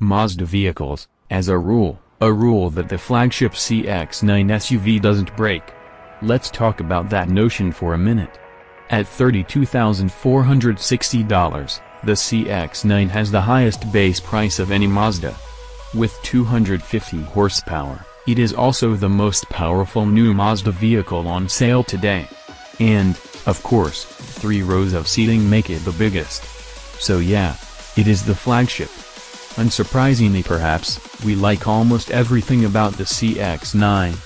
Mazda vehicles, as a rule, a rule that the flagship CX-9 SUV doesn't break. Let's talk about that notion for a minute. At $32,460, the CX-9 has the highest base price of any Mazda. With 250 horsepower, it is also the most powerful new Mazda vehicle on sale today. And, of course, three rows of seating make it the biggest. So yeah, it is the flagship. Unsurprisingly perhaps, we like almost everything about the CX-9.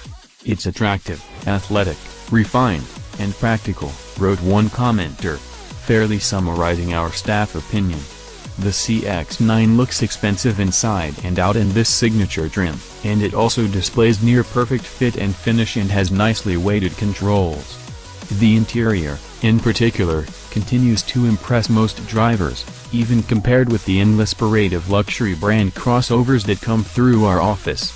It's attractive, athletic, refined, and practical, wrote one commenter, fairly summarizing our staff opinion. The CX-9 looks expensive inside and out in this signature trim, and it also displays near perfect fit and finish and has nicely weighted controls. The interior, in particular, continues to impress most drivers, even compared with the endless parade of luxury brand crossovers that come through our office.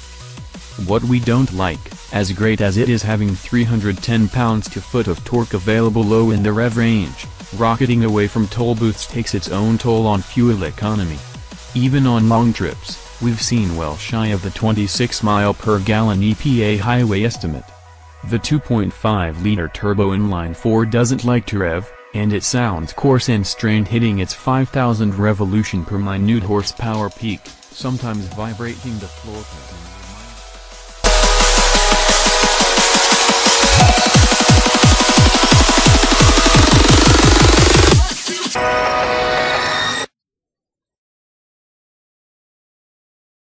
What we don't like, as great as it is having 310 pounds-to-foot of torque available low in the rev range, rocketing away from toll booths takes its own toll on fuel economy. Even on long trips, we've seen well shy of the 26 mile per gallon EPA highway estimate. The 2.5-liter turbo inline 4 doesn't like to rev, and it sounds coarse and strained hitting its 5000 revolution per minute horsepower peak, sometimes vibrating the floor.